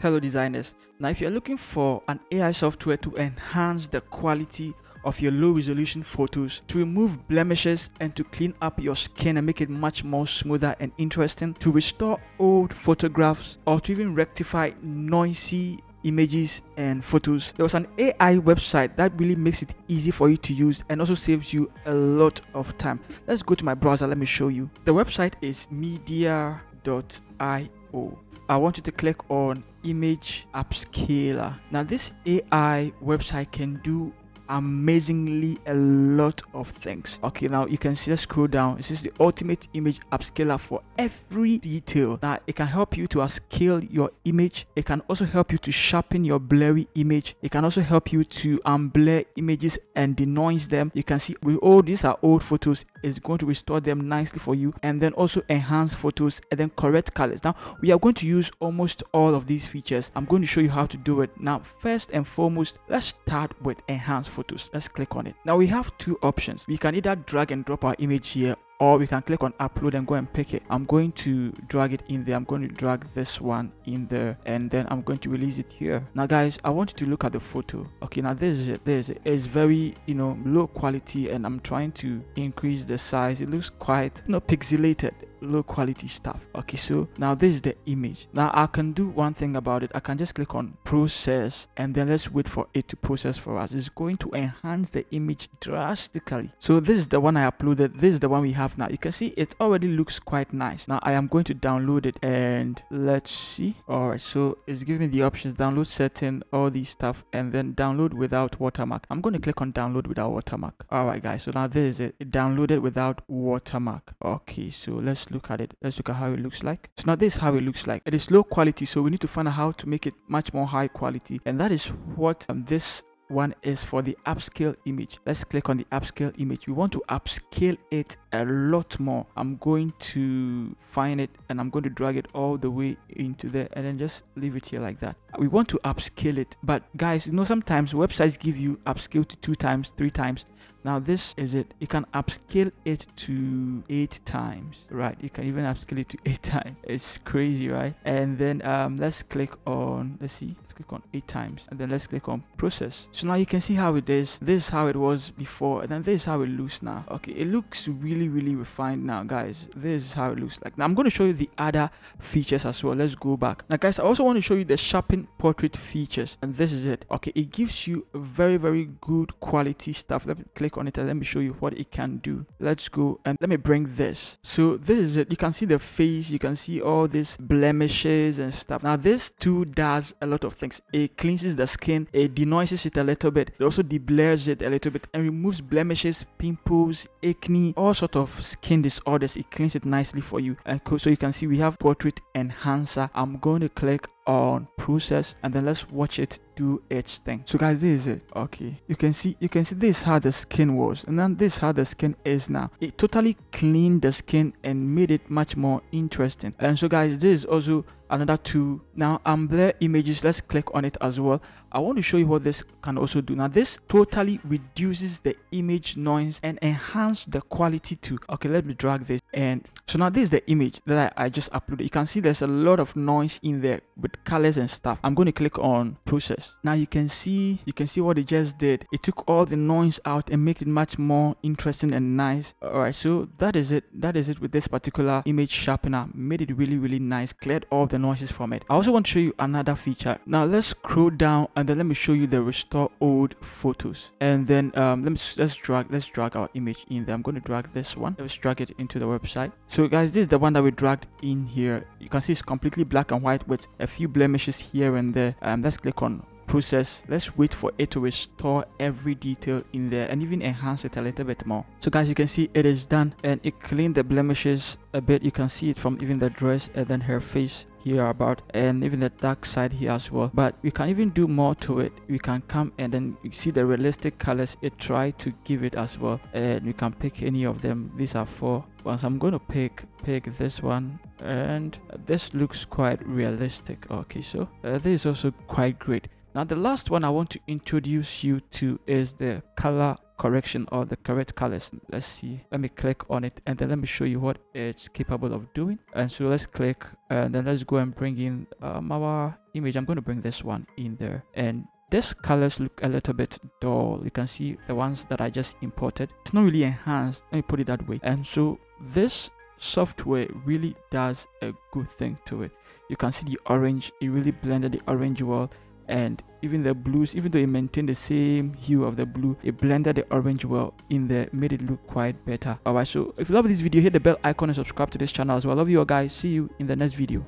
Hello designers. Now if you're looking for an AI software to enhance the quality of your low resolution photos, to remove blemishes and to clean up your skin and make it much more smoother and interesting, to restore old photographs or to even rectify noisy images and photos. There was an AI website that really makes it easy for you to use and also saves you a lot of time. Let's go to my browser, let me show you. The website is media.io. Oh, I want you to click on image upscaler. Now this AI website can do amazingly a lot of things. Okay now you can see scroll down. This is the ultimate image upscaler for every detail. Now it can help you to upscale your image. It can also help you to sharpen your blurry image. It can also help you to unblur images and denoise them. You can see we all these are old photos. It's going to restore them nicely for you and then also enhance photos and then correct colors. Now we are going to use almost all of these features. I'm going to show you how to do it. Now first and foremost let's start with enhance photos let's click on it. Now we have two options. We can either drag and drop our image here or we can click on upload and go and pick it. I'm going to drag it in there. I'm going to drag this one in there and then i'm going to release it here. Now guys i want you to look at the photo. Okay now this is it. This is it. it's very you know low quality and i'm trying to increase the size. It looks quite you know pixelated low quality stuff. Okay so now this is the image. Now i can do one thing about it. I can just click on process and then let's wait for it to process for us. It's going to enhance the image drastically. So this is the one i uploaded. This is the one we have now. You can see it already looks quite nice. Now i am going to download it and let's see. All right so it's giving me the options. Download setting all these stuff and then download without watermark. I'm going to click on download without watermark. All right guys so now this is it, it downloaded without watermark. Okay so let's look at it. Let's look at how it looks like. So now this is how it looks like. It is low quality so we need to find out how to make it much more high quality. And that is what um, this one is for the upscale image. Let's click on the upscale image. We want to upscale it a lot more. I'm going to find it and i'm going to drag it all the way into there and then just leave it here like that. We want to upscale it. But guys you know sometimes websites give you upscale to two times three times now this is it. You can upscale it to eight times right? You can even upscale it to eight times. It's crazy right? And then um let's click on let's see let's click on eight times and then let's click on process. So now you can see how it is. This is how it was before and then this is how it looks now. Okay it looks really really refined now guys. This is how it looks like. Now i'm going to show you the other features as well. Let's go back. Now guys i also want to show you the sharpen portrait features and this is it. Okay it gives you very very good quality stuff. Let me click on it and let me show you what it can do. Let's go and let me bring this. So this is it. You can see the face. You can see all these blemishes and stuff. Now this tool does a lot of things. It cleanses the skin. It denoises it a little bit. It also deblurs it a little bit and removes blemishes pimples acne all sort of skin disorders. It cleans it nicely for you. And so you can see we have portrait enhancer. I'm going to click on process and then let's watch it do its thing. So guys this is it. Okay. You can see you can see this how the skin was and then this how the skin is now. It totally cleaned the skin and made it much more interesting. And so guys this is also another two. Now um blur images. Let's click on it as well. I want to show you what this can also do. Now this totally reduces the image noise and enhance the quality too. Okay let me drag this. And so now this is the image that I, I just uploaded. You can see there's a lot of noise in there with colors and stuff. I'm going to click on process. Now you can see you can see what it just did. It took all the noise out and made it much more interesting and nice. All right so that is it. That is it with this particular image sharpener. Made it really really nice. Cleared all the noises from it. I also want to show you another feature. Now let's scroll down and then let me show you the restore old photos. And then um let me let's drag let's drag our image in there. I'm going to drag this one. Let's drag it into the website. So guys this is the one that we dragged in here. You can see it's completely black and white with a few blemishes here and there. Um let's click on process. Let's wait for it to restore every detail in there and even enhance it a little bit more. So guys you can see it is done and it cleaned the blemishes a bit. You can see it from even the dress and then her face here about and even the dark side here as well. But we can even do more to it. We can come and then you see the realistic colors it try to give it as well. And we can pick any of them. These are four ones. I'm going to pick pick this one. And this looks quite realistic. Okay so uh, this is also quite great. Now the last one I want to introduce you to is the color correction or the correct colors. Let's see. Let me click on it and then let me show you what it's capable of doing. And so let's click and then let's go and bring in um, our image. I'm going to bring this one in there. And these colors look a little bit dull. You can see the ones that i just imported. It's not really enhanced. Let me put it that way. And so this software really does a good thing to it. You can see the orange. It really blended the orange well and even the blues even though it maintained the same hue of the blue it blended the orange well in there made it look quite better. All right so if you love this video hit the bell icon and subscribe to this channel as well. Love you all guys. See you in the next video